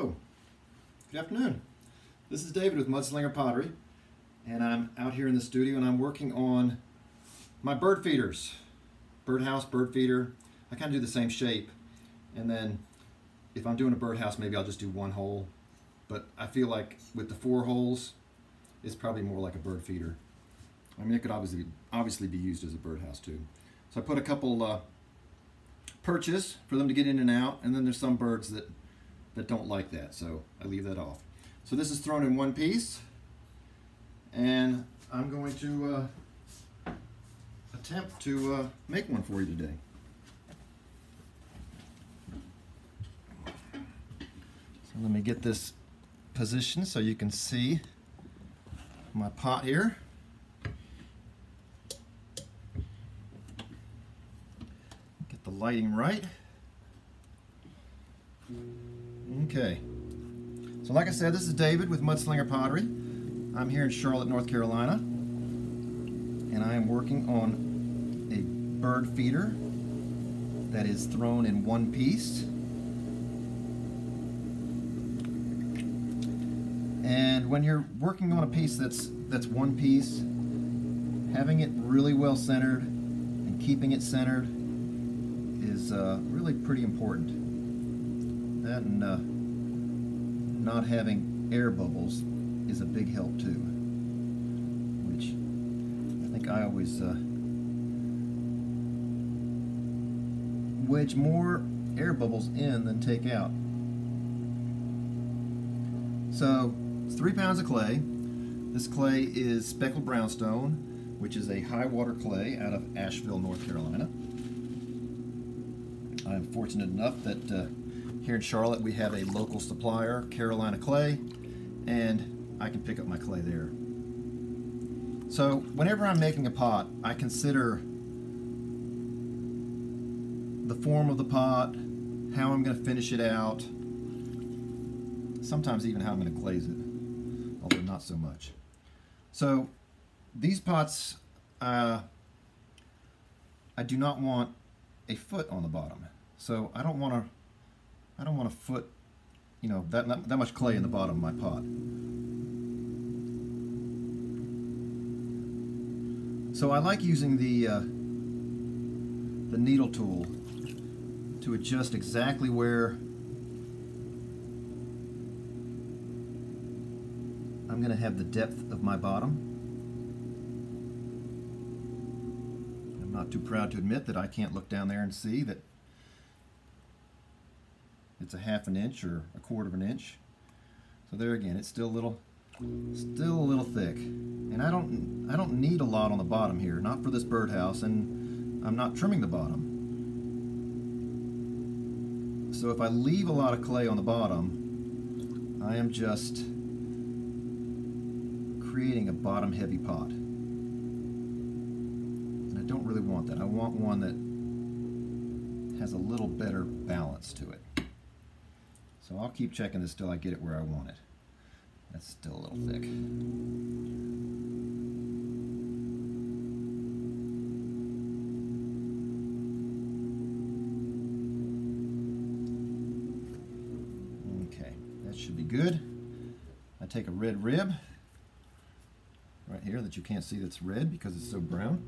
Oh, good afternoon. This is David with Mudslinger Pottery, and I'm out here in the studio and I'm working on my bird feeders. Birdhouse, bird feeder. I kind of do the same shape, and then if I'm doing a birdhouse, maybe I'll just do one hole. But I feel like with the four holes, it's probably more like a bird feeder. I mean, it could obviously obviously be used as a birdhouse too. So I put a couple uh, perches for them to get in and out, and then there's some birds that that don't like that, so I leave that off. So this is thrown in one piece, and I'm going to uh, attempt to uh, make one for you today. So let me get this position so you can see my pot here. Get the lighting right. Okay. So like I said, this is David with Mudslinger Pottery. I'm here in Charlotte, North Carolina. And I am working on a bird feeder that is thrown in one piece. And when you're working on a piece that's that's one piece, having it really well centered and keeping it centered is uh, really pretty important. That and uh, not having air bubbles is a big help too, which I think I always uh, wedge more air bubbles in than take out. So it's three pounds of clay. This clay is speckled brownstone, which is a high water clay out of Asheville, North Carolina. I'm fortunate enough that uh, here in Charlotte we have a local supplier, Carolina Clay, and I can pick up my clay there. So whenever I'm making a pot, I consider the form of the pot, how I'm going to finish it out, sometimes even how I'm going to glaze it, although not so much. So these pots, uh, I do not want a foot on the bottom. So I don't want to, I don't want a foot, you know, that, that much clay in the bottom of my pot. So I like using the, uh, the needle tool to adjust exactly where I'm going to have the depth of my bottom. I'm not too proud to admit that I can't look down there and see that it's a half an inch or a quarter of an inch. So there again, it's still a little, still a little thick. And I don't, I don't need a lot on the bottom here, not for this birdhouse, and I'm not trimming the bottom. So if I leave a lot of clay on the bottom, I am just creating a bottom heavy pot. And I don't really want that. I want one that has a little better balance to it. So I'll keep checking this till I get it where I want it. That's still a little thick. Okay, that should be good. I take a red rib right here that you can't see that's red because it's so brown.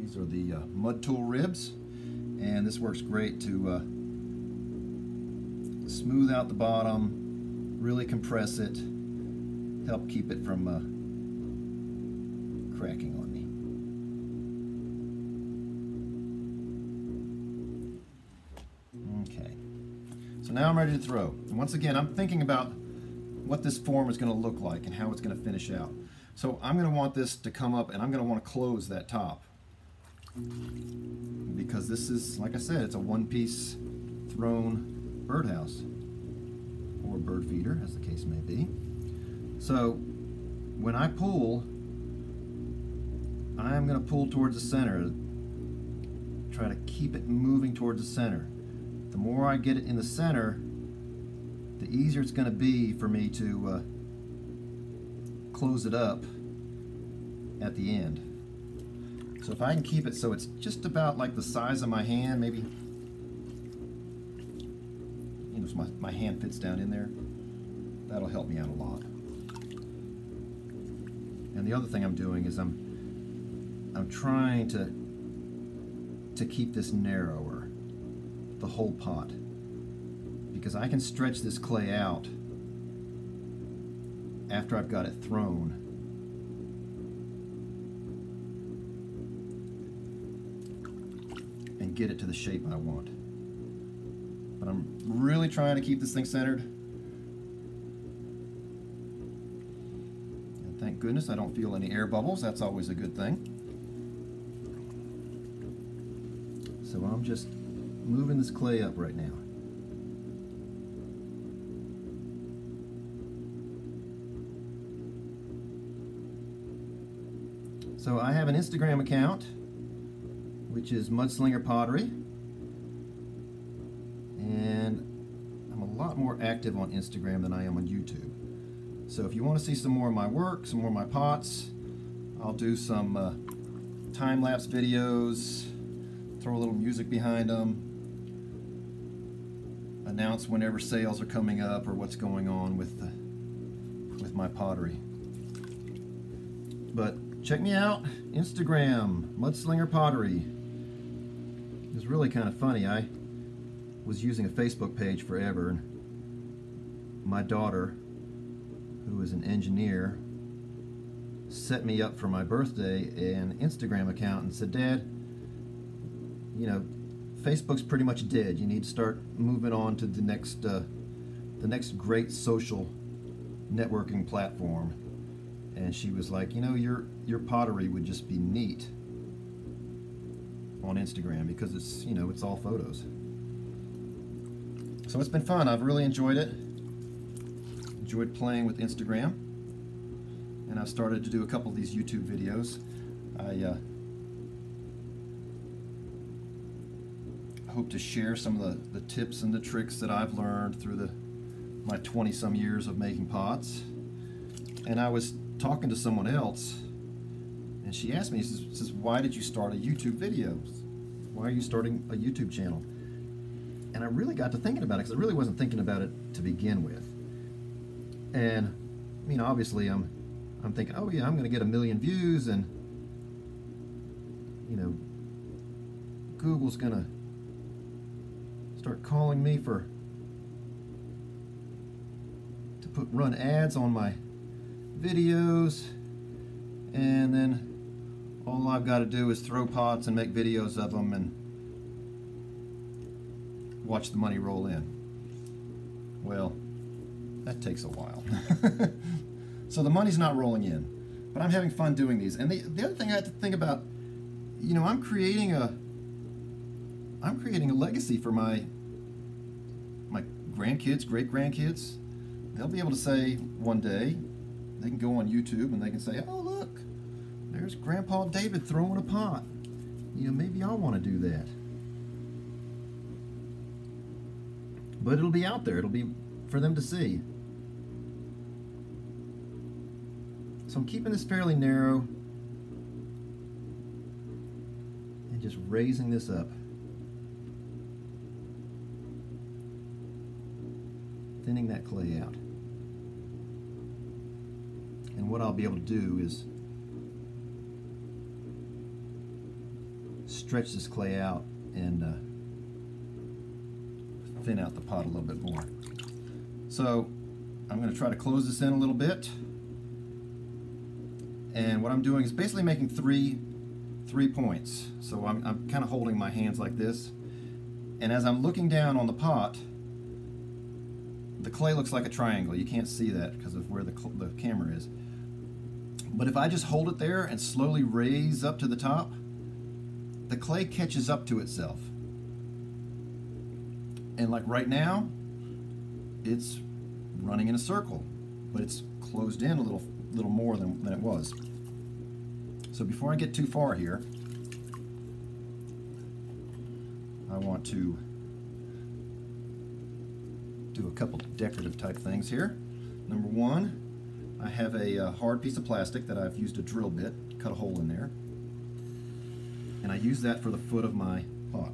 These are the uh, mud tool ribs and this works great to uh, smooth out the bottom, really compress it, help keep it from uh, cracking on me. Okay, so now I'm ready to throw. And once again, I'm thinking about what this form is going to look like and how it's going to finish out. So I'm going to want this to come up and I'm going to want to close that top because this is, like I said, it's a one-piece thrown birdhouse or bird feeder, as the case may be. So when I pull, I am going to pull towards the center, try to keep it moving towards the center. The more I get it in the center, the easier it's going to be for me to uh, close it up at the end. So if I can keep it so it's just about like the size of my hand, maybe you know, so my, my hand fits down in there. That'll help me out a lot. And the other thing I'm doing is I'm I'm trying to to keep this narrower, the whole pot, because I can stretch this clay out after I've got it thrown. Get it to the shape I want. But I'm really trying to keep this thing centered. And thank goodness I don't feel any air bubbles. That's always a good thing. So I'm just moving this clay up right now. So I have an Instagram account, which is Mudslinger Pottery. And I'm a lot more active on Instagram than I am on YouTube. So if you want to see some more of my work, some more of my pots, I'll do some uh, time-lapse videos, throw a little music behind them, announce whenever sales are coming up or what's going on with the, with my pottery. But check me out, Instagram, Mudslinger Pottery. It's really kind of funny. I was using a Facebook page forever, and my daughter, who is an engineer, set me up for my birthday an Instagram account and said, Dad, you know, Facebook's pretty much dead. You need to start moving on to the next, uh, the next great social networking platform. And she was like, you know, your your pottery would just be neat on Instagram because it's you know it's all photos. So it's been fun. I've really enjoyed it. Enjoyed playing with Instagram, and I've started to do a couple of these YouTube videos. I uh, hope to share some of the, the tips and the tricks that I've learned through the my 20 some years of making pots. And I was talking to someone else and she asked me, she says, why did you start a YouTube video? Why are you starting a YouTube channel? And I really got to thinking about it because I really wasn't thinking about it to begin with. And I mean, obviously I'm, I'm thinking, oh yeah, I'm going to get a million views and, you know, Google's going to start calling me for to put run ads on my videos and then all I've got to do is throw pots and make videos of them and watch the money roll in. Well, that takes a while. so the money's not rolling in, but I'm having fun doing these. And the, the other thing I have to think about, you know, I'm creating a I'm creating a legacy for my my grandkids, great grandkids. They'll be able to say one day, they can go on YouTube and they can say, oh look, there's Grandpa David throwing a pot. You know, maybe I want to do that. But it'll be out there. It'll be for them to see. So I'm keeping this fairly narrow and just raising this up. Thinning that clay out. And what I'll be able to do is stretch this clay out and uh, thin out the pot a little bit more. So I'm going to try to close this in a little bit. And what I'm doing is basically making three three points. So I'm, I'm kind of holding my hands like this. And as I'm looking down on the pot, the clay looks like a triangle. You can't see that because of where the, the camera is. But if I just hold it there and slowly raise up to the top, the clay catches up to itself. And like right now, it's running in a circle, but it's closed in a little, little more than, than it was. So before I get too far here, I want to do a couple decorative type things here. Number one, I have a uh, hard piece of plastic that I've used a drill bit, cut a hole in there and I use that for the foot of my pot.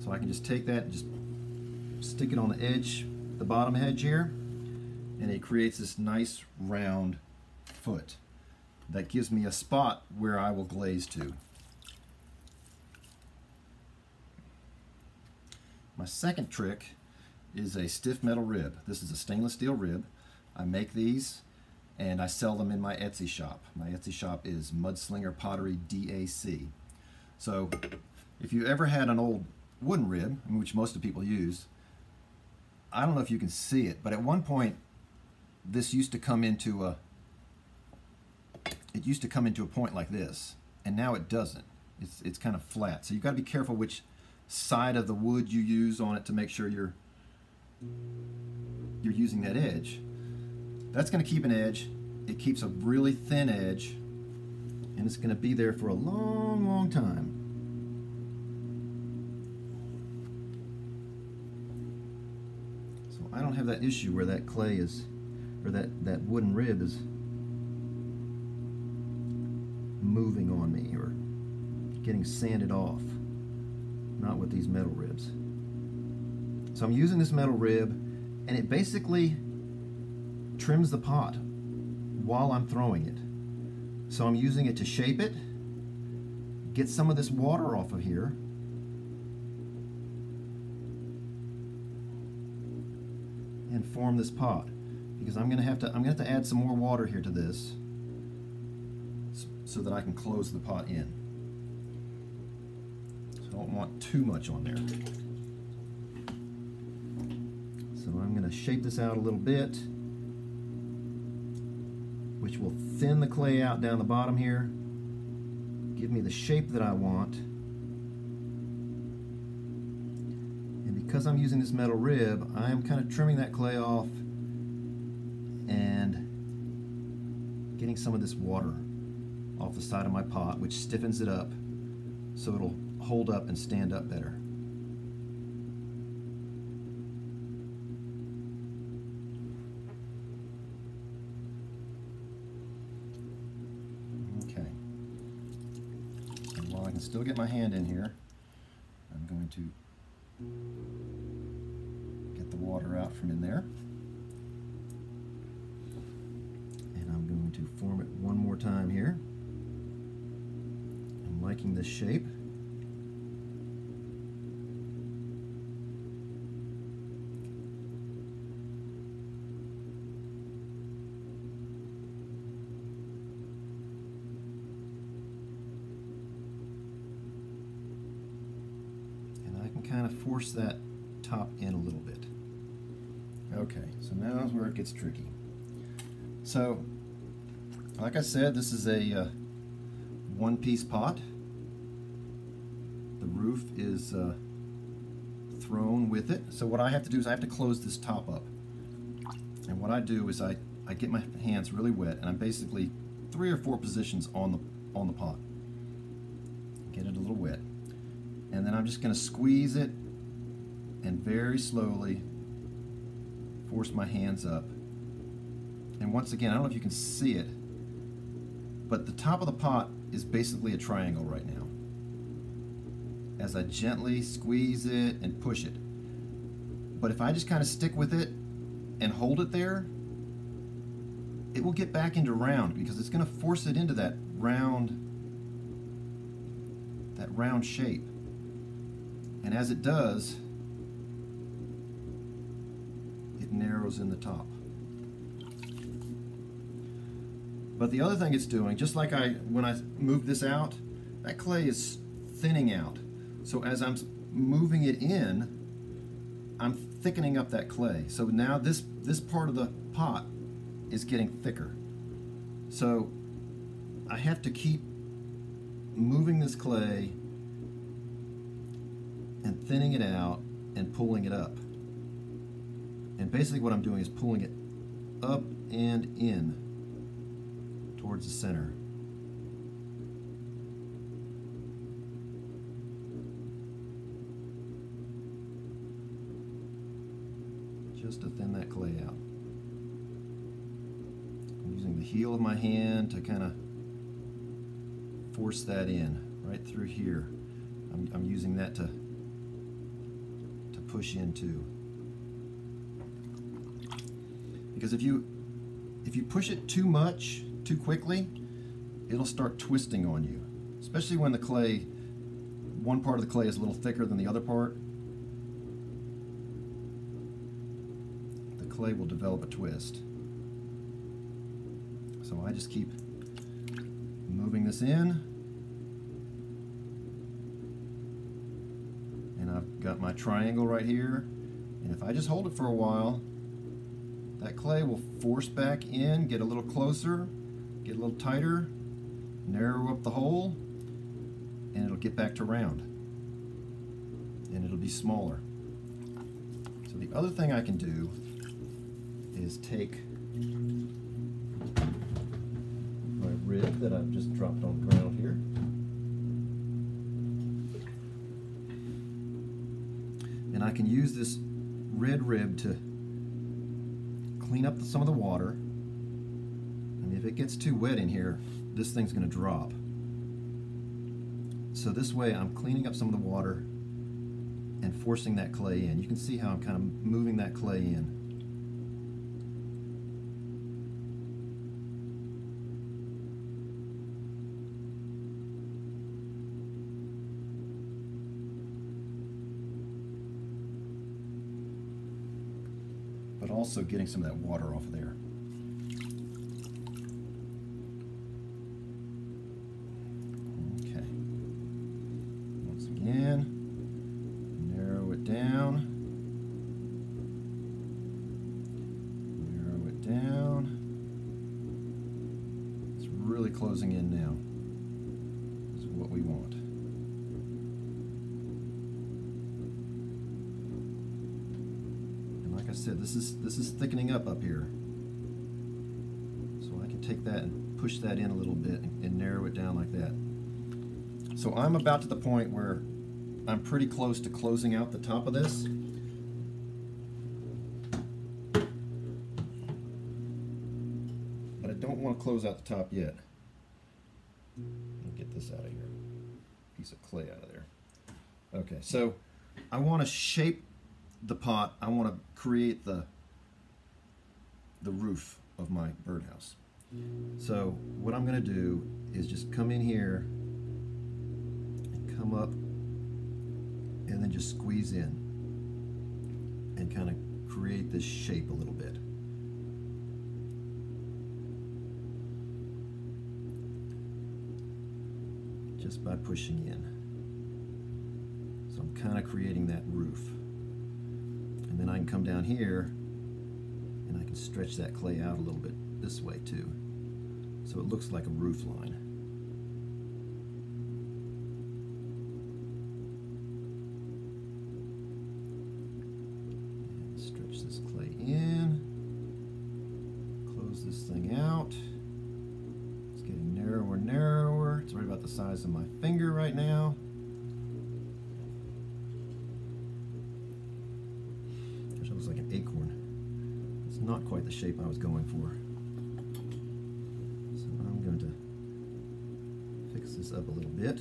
So I can just take that and just stick it on the edge, the bottom edge here, and it creates this nice round foot that gives me a spot where I will glaze to. My second trick is a stiff metal rib. This is a stainless steel rib. I make these and I sell them in my Etsy shop. My Etsy shop is Mudslinger Pottery DAC. So if you ever had an old wooden rib, which most of the people use, I don't know if you can see it, but at one point this used to come into a it used to come into a point like this, and now it doesn't. It's, it's kind of flat. So you've got to be careful which side of the wood you use on it to make sure you're you're using that edge. That's going to keep an edge. It keeps a really thin edge, and it's going to be there for a long, long time. So I don't have that issue where that clay is, or that, that wooden rib is moving on me or getting sanded off. Not with these metal ribs. So I'm using this metal rib and it basically trims the pot while I'm throwing it. So I'm using it to shape it, get some of this water off of here, and form this pot. Because I'm gonna have to I'm gonna have to add some more water here to this so that I can close the pot in. So I don't want too much on there. So I'm going to shape this out a little bit, which will thin the clay out down the bottom here, give me the shape that I want. And because I'm using this metal rib, I am kind of trimming that clay off and getting some of this water off the side of my pot, which stiffens it up so it'll hold up and stand up better. Okay. And while I can still get my hand in here, I'm going to get the water out from in there. And I'm going to form it one more time here I'm liking this shape. And I can kind of force that top in a little bit. Okay, so now is where it gets tricky. So, like I said, this is a uh, one-piece pot The roof is uh, thrown with it. So what I have to do is I have to close this top up. And what I do is I, I get my hands really wet and I'm basically three or four positions on the, on the pot. Get it a little wet. And then I'm just going to squeeze it and very slowly force my hands up. And once again, I don't know if you can see it, but the top of the pot is basically a triangle right now as I gently squeeze it and push it. But if I just kind of stick with it and hold it there, it will get back into round because it's going to force it into that round that round shape. And as it does, it narrows in the top. But the other thing it's doing, just like I when I move this out, that clay is thinning out. So as I'm moving it in, I'm thickening up that clay. So now this, this part of the pot is getting thicker. So I have to keep moving this clay and thinning it out and pulling it up. And basically what I'm doing is pulling it up and in towards the center. just to thin that clay out. I'm using the heel of my hand to kind of force that in right through here. I'm, I'm using that to to push into. Because if you if you push it too much too quickly, it'll start twisting on you, especially when the clay one part of the clay is a little thicker than the other part. The clay will develop a twist. So I just keep moving this in. And I've got my triangle right here. And if I just hold it for a while, that clay will force back in, get a little closer, get a little tighter, narrow up the hole, and it'll get back to round. And it'll be smaller. So the other thing I can do is take my rib that I've just dropped on the ground here. And I can use this red rib to clean up some of the water. And if it gets too wet in here, this thing's going to drop. So this way I'm cleaning up some of the water and forcing that clay in. You can see how I'm kind of moving that clay in. Also getting some of that water off of there. Okay. Once again, narrow it down. Narrow it down. It's really closing in now. This is what we want. like I said, this is this is thickening up up here. So I can take that and push that in a little bit and, narrow it down like that. So I'm about to the point where I'm pretty close to closing out the top of this. But I don't want to close out the top yet. Get this out of here. Piece of clay out of there. Okay, so I want to shape the pot, I want to create the the roof of my birdhouse. So what I'm going to do is just come in here and come up and then just squeeze in and kind of create this shape a little bit. Just by pushing in. So I'm kind of creating that roof. And then I can come down here and I can stretch that clay out a little bit this way too. So it looks like a roof line. And stretch this clay in. Close this thing out. It's getting narrower and narrower. It's right about the size of my finger right now. Not quite the shape I was going for. So I'm going to fix this up a little bit.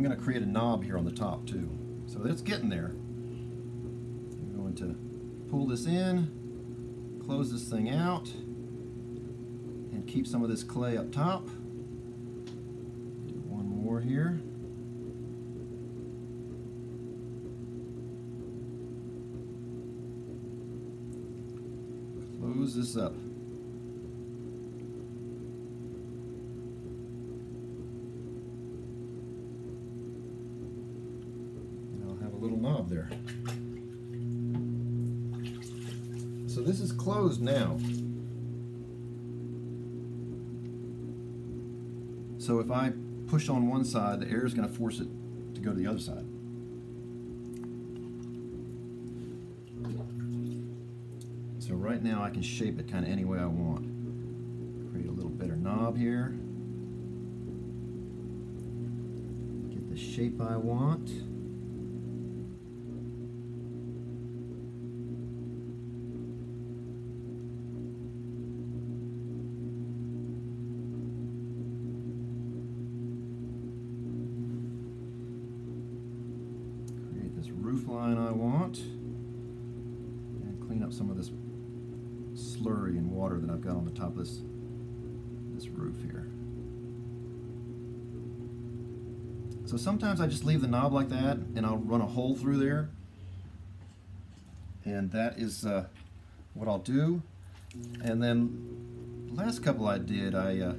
I'm going to create a knob here on the top too. So it's getting there. I'm going to pull this in, close this thing out, and keep some of this clay up top. Do one more here. Close this up. little knob there. So this is closed now. So if I push on one side, the air is going to force it to go to the other side. So right now I can shape it kind of any way I want. Create a little better knob here. Get the shape I want. Create this roof line I want. And clean up some of this slurry and water that I've got on the top of this, this roof here. So sometimes I just leave the knob like that and I'll run a hole through there. And that is uh, what I'll do. And then the last couple I did, I uh,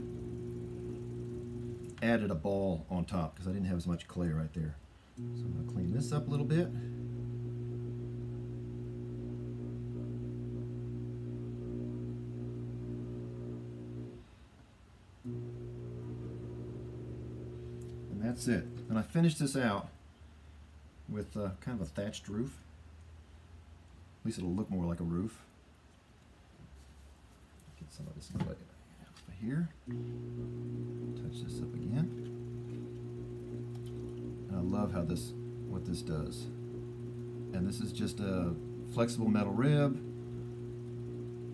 added a ball on top because I didn't have as much clay right there. So I'm going to clean this up a little bit. That's it. And I finished this out with uh, kind of a thatched roof. At least it'll look more like a roof. Get some of this over here. Touch this up again. And I love how this, what this does. And this is just a flexible metal rib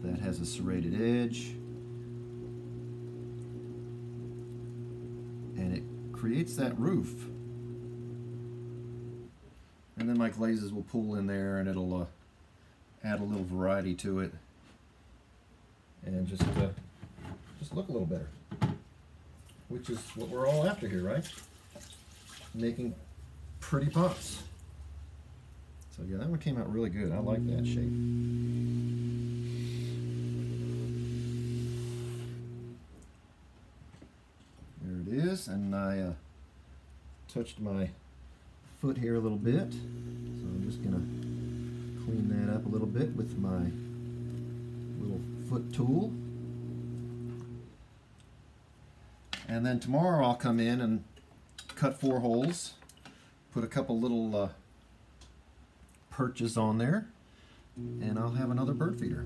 that has a serrated edge. Creates that roof. And then my glazes will pull in there and it'll uh, add a little variety to it. And just uh, just look a little better. Which is what we're all after here right? Making pretty pots. So yeah that one came out really good. I like that shape and I uh, touched my foot here a little bit so I'm just gonna clean that up a little bit with my little foot tool. And then tomorrow I'll come in and cut four holes, put a couple little uh, perches on there, and I'll have another bird feeder.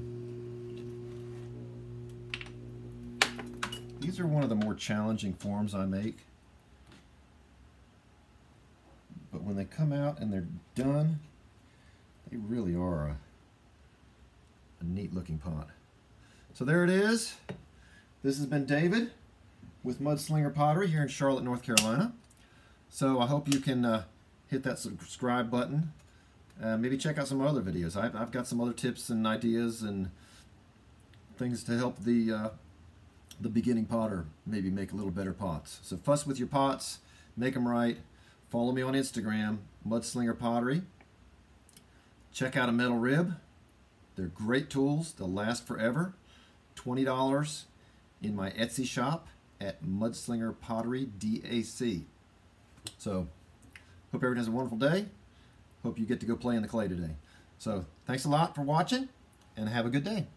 These are one of the more challenging forms I make. But when they come out and they're done, they really are a, a neat looking pot. So there it is. This has been David with Mudslinger Pottery here in Charlotte, North Carolina. So I hope you can uh, hit that subscribe button. Uh, maybe check out some other videos. I've, I've, got some other tips and ideas and things to help the uh, the beginning potter maybe make a little better pots. So fuss with your pots, make them right. Follow me on Instagram, Mudslinger Pottery. Check out a metal rib. They're great tools. They'll last forever. $20 in my Etsy shop at Mudslinger Pottery DAC. So, hope everyone has a wonderful day. Hope you get to go play in the clay today. So, thanks a lot for watching and have a good day.